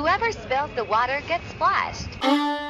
Whoever spills the water gets splashed.